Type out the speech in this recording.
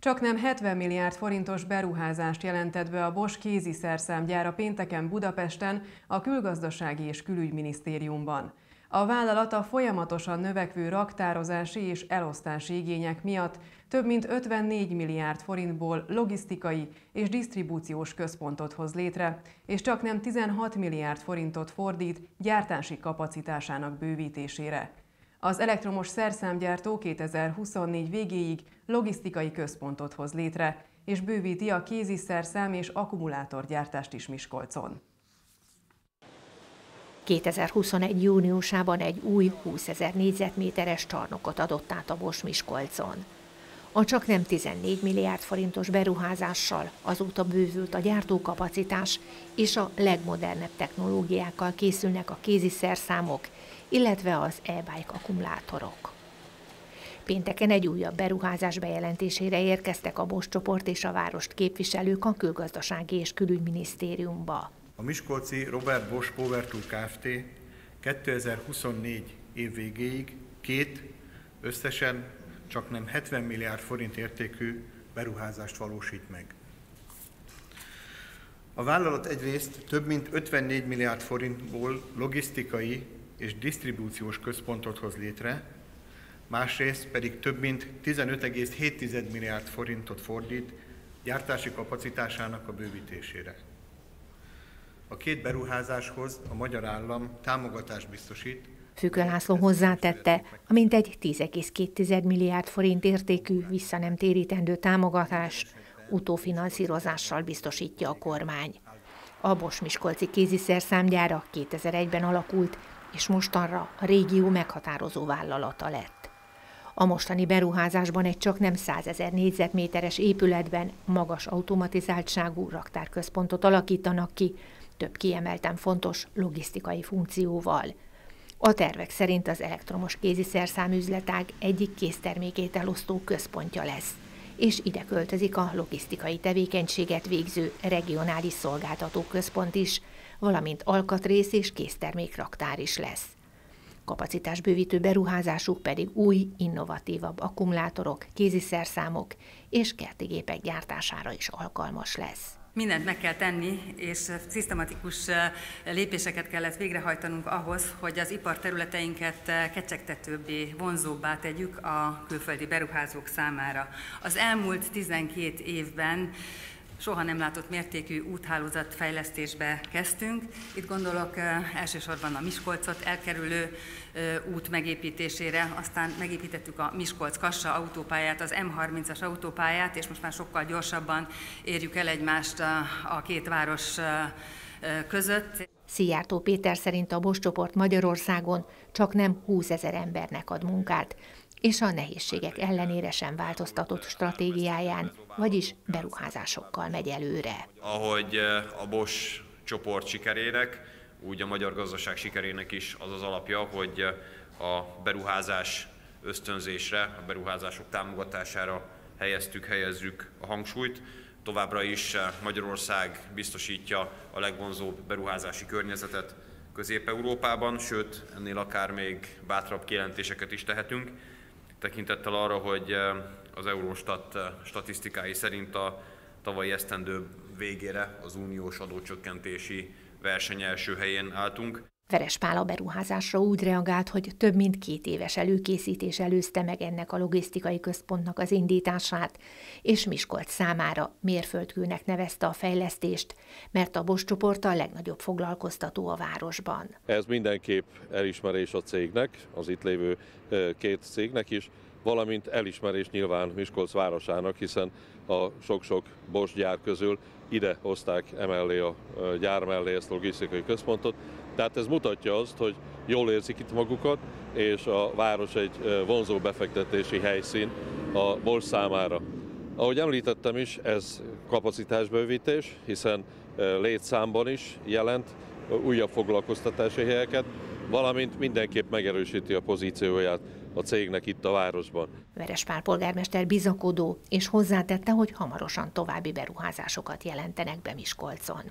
Csak nem 70 milliárd forintos beruházást jelentett be a Bosch kéziszerszámgyára pénteken Budapesten a Külgazdasági és Külügyminisztériumban. A vállalat a folyamatosan növekvő raktározási és elosztási igények miatt több mint 54 milliárd forintból logisztikai és disztribúciós központot hoz létre, és csak nem 16 milliárd forintot fordít gyártási kapacitásának bővítésére. Az elektromos szerszámgyártó 2024 végéig logisztikai központot hoz létre, és bővíti a kéziszerszám és akkumulátorgyártást is Miskolcon. 2021. júniusában egy új 20 ezer négyzetméteres csarnokot adott át a Bos Miskolcon. A csak nem 14 milliárd forintos beruházással azóta bővült a gyártókapacitás, és a legmodernebb technológiákkal készülnek a kéziszerszámok, illetve az e-bike akkumulátorok. Pénteken egy újabb beruházás bejelentésére érkeztek a Bosch csoport és a várost képviselők a külgazdasági és külügyminisztériumba. A Miskolci Robert Bosch Power Tool Kft. 2024 év végéig két, összesen csak nem 70 milliárd forint értékű beruházást valósít meg. A vállalat egyrészt több mint 54 milliárd forintból logisztikai és disztribúciós központot hoz létre, másrészt pedig több mint 15,7 milliárd forintot fordít gyártási kapacitásának a bővítésére. A két beruházáshoz a magyar állam támogatást biztosít. Függő László hozzátette, amint egy 10,2 milliárd forint értékű vissza nem térítendő támogatás utófinanszírozással biztosítja a kormány. A Bos Miskolci kéziszerszámgyára 2001-ben alakult, és mostanra a régió meghatározó vállalata lett. A mostani beruházásban egy csak nem 100 ezer négyzetméteres épületben magas automatizáltságú raktárközpontot alakítanak ki, több kiemelten fontos logisztikai funkcióval. A tervek szerint az elektromos kéziszerszámüzletág egyik késztermékét elosztó központja lesz, és ide költözik a logisztikai tevékenységet végző regionális szolgáltató központ is, valamint alkatrész és késztermékraktár is lesz. Kapacitásbővítő beruházásuk pedig új, innovatívabb akkumulátorok, kéziszerszámok és kertigépek gyártására is alkalmas lesz mindent meg kell tenni, és szisztematikus lépéseket kellett végrehajtanunk ahhoz, hogy az iparterületeinket kecsegtetőbbé, vonzóbbá tegyük a külföldi beruházók számára. Az elmúlt 12 évben soha nem látott mértékű úthálózatfejlesztésbe kezdtünk. Itt gondolok elsősorban a Miskolcot elkerülő út megépítésére, aztán megépítettük a Miskolc-Kassa autópályát, az M30-as autópályát, és most már sokkal gyorsabban érjük el egymást a, két város között. Szijjártó Péter szerint a Bosch csoport Magyarországon csak nem 20 ezer embernek ad munkát, és a nehézségek ellenére sem változtatott stratégiáján, vagyis beruházásokkal megy előre. Ahogy eh, a Bosch csoport sikerének, úgy a magyar gazdaság sikerének is az az alapja, hogy eh, a beruházás ösztönzésre, a beruházások támogatására helyeztük, helyezzük a hangsúlyt. Továbbra is eh, Magyarország biztosítja a legvonzóbb beruházási környezetet Közép-Európában, sőt, ennél akár még bátrabb kijelentéseket is tehetünk tekintettel arra, hogy eh, az Eurostat eh, statisztikái szerint a tavalyi esztendő végére az uniós adócsökkentési verseny első helyén álltunk. Veres Pál a beruházásra úgy reagált, hogy több mint két éves előkészítés előzte meg ennek a logisztikai központnak az indítását, és Miskolc számára mérföldkőnek nevezte a fejlesztést, mert a Bosch csoport a legnagyobb foglalkoztató a városban. Ez mindenképp elismerés a cégnek, az itt lévő két cégnek is, valamint elismerés nyilván Miskolc városának, hiszen a sok-sok Bosch gyár közül ide hozták emellé a gyár mellé ezt a logisztikai központot, tehát ez mutatja azt, hogy jól érzik itt magukat, és a város egy vonzó befektetési helyszín a Bols számára. Ahogy említettem is, ez kapacitásbővítés, hiszen létszámban is jelent újabb foglalkoztatási helyeket, valamint mindenképp megerősíti a pozícióját a cégnek itt a városban. Pál polgármester bizakodó, és hozzátette, hogy hamarosan további beruházásokat jelentenek be Miskolcon.